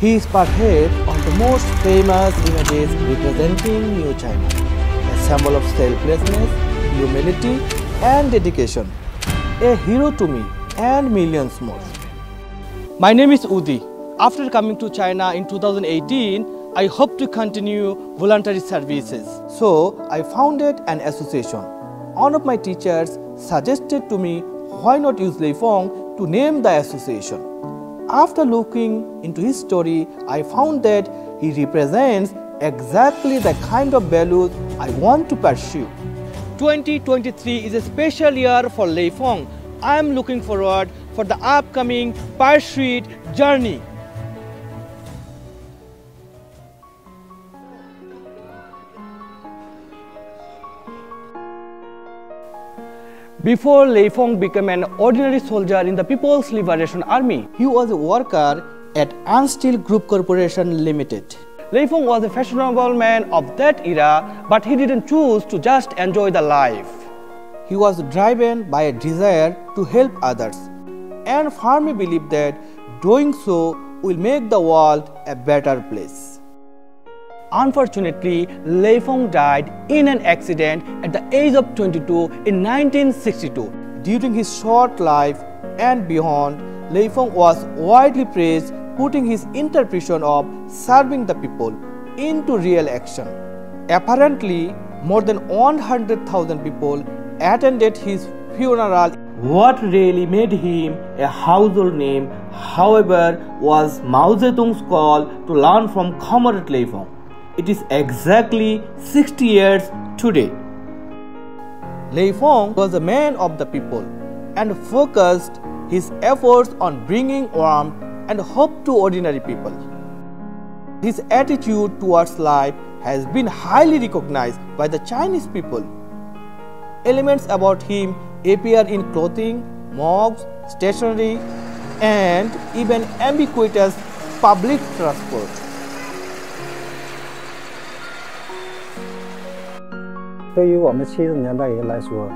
He is perhaps one of the most famous images representing New China, a symbol of selflessness, humility, and dedication. A hero to me and millions more. My name is Wu Di. After coming to China in 2018, I hope to continue voluntary services. So I founded an association. One of my teachers suggested to me why not use Lei Feng to name the association. After looking into his story, I found that he represents exactly the kind of values I want to pursue. 2023 is a special year for Lei Feng. I am looking forward for the upcoming Pursuit journey. Before Lei Feng became an ordinary soldier in the People's Liberation Army, he was a worker at Ansteel Group Corporation Limited. Lei Feng was a fashionable man of that era, but he didn't choose to just enjoy the life. He was driven by a desire to help others and firmly believed that doing so will make the world a better place. Unfortunately, Lei Feng died in an accident at the age of 22 in 1962. During his short life and beyond, Lei Feng was widely praised, putting his interpretation of serving the people into real action. Apparently, more than 100,000 people attended his funeral. What really made him a household name, however, was Mao Zedong's call to learn from Comrade Lei Feng. It is exactly 60 years today. Lei Feng was a man of the people and focused his efforts on bringing warmth and hope to ordinary people. His attitude towards life has been highly recognized by the Chinese people. Elements about him appear in clothing, mugs, stationery, and even ubiquitous public transport. 对于我们七十年代人来说，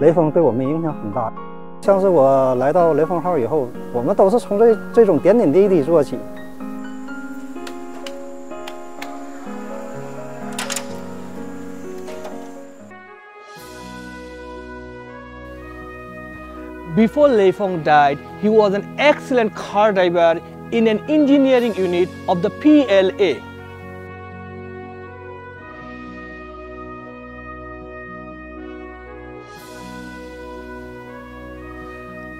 雷锋对我们影响很大。像是我来到雷锋号以后，我们都是从这这种点点滴滴做起。Before Lei Feng died, he was an excellent car driver in an engineering unit of the PLA.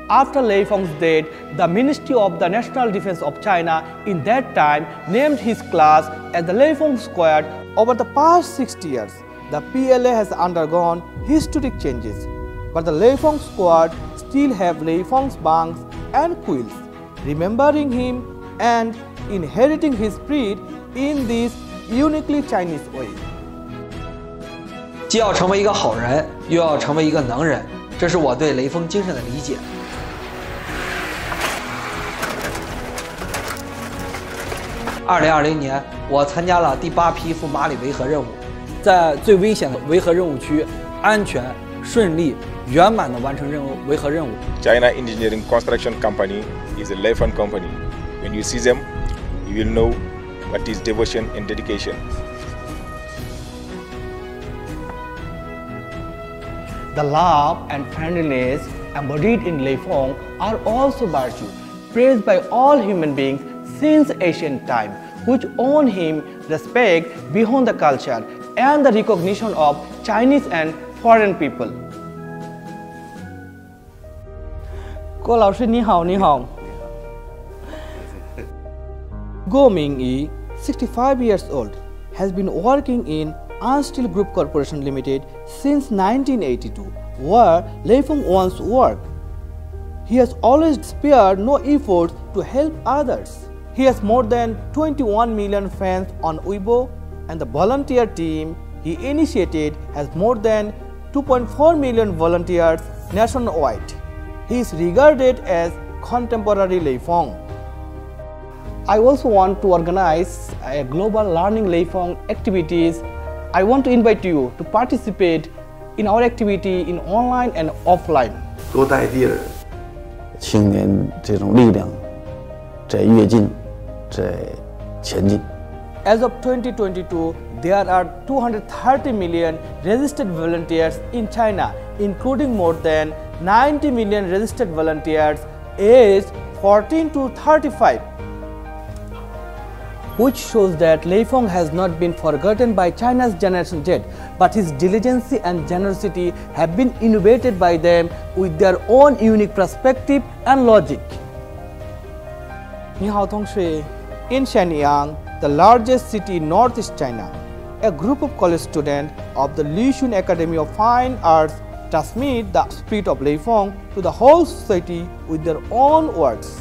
After Lei Feng's death, the Ministry of the National Defense of China in that time named his class as the Lei Feng Squad. Over the past 60 years, the PLA has undergone historic changes, but the Lei Feng Squad still have Lei Feng's bunks and quills, remembering him and inheriting his spirit in this uniquely Chinese way. 既要成为一个好人，又要成为一个能人，这是我对雷锋精神的理解。 二零二零年，我参加了第八批赴马里维和任务，在最危险的维和任务区，安全、顺利、圆满地完成任务维和任务。China Engineering Construction Company is a lifelong company. When you see them, you will know what is devotion and dedication. The love and friendliness embodied in Lei Feng are also virtue, praised by all human beings since ancient time, which won him respect beyond the culture and the recognition of Chinese and foreign people. 郭老师你好，你好。Guo Mingyi, 65 years old, has been working in Ansteel Group Corporation Limited since 1982, where Lei Feng once worked. He has always spared no efforts to help others. He has more than 21 million fans on Weibo and the volunteer team he initiated has more than 2.4 million volunteers nationwide. He is regarded as contemporary Lei Feng. I also want to organize a global learning Lei Feng activities. I want to invite you to participate in our activity in online and offline. 多带地儿，青年这种力量在跃进。前进。 As of 2022, there are 230 million registered volunteers in China, including more than 90 million registered volunteers aged 14 to 35 which shows that Lei Feng has not been forgotten by China's generation Z, but his diligence and generosity have been innovated by them with their own unique perspective and logic. 你好，同学。 in Shenyang, the largest city in Northeast China, a group of college students of the Lu Xun Academy of Fine Arts transmit the spirit of Lei Feng to the whole society with their own words.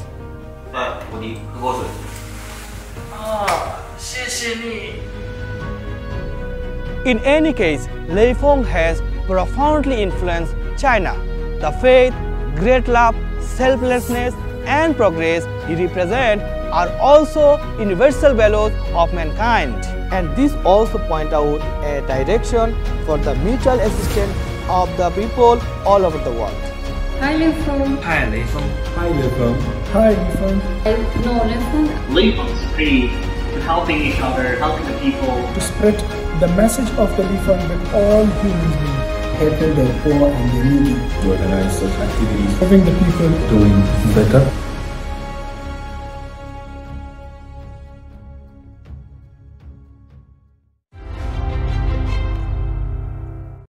In any case, Lei Feng has profoundly influenced China. The faith, great love, selflessness, and progress he represents are also universal values of mankind. And this also point out a direction for the mutual assistance of the people all over the world. Hi, Leifon. Hi, Leifon. Hi, Leifon. Hi, Lefung. No, Lefung. Lefung's creed to helping each other, helping the people. To spread the message of the Lefung with all humans. beings helping the poor and the needy. To organize such activities. Helping the people. Doing better.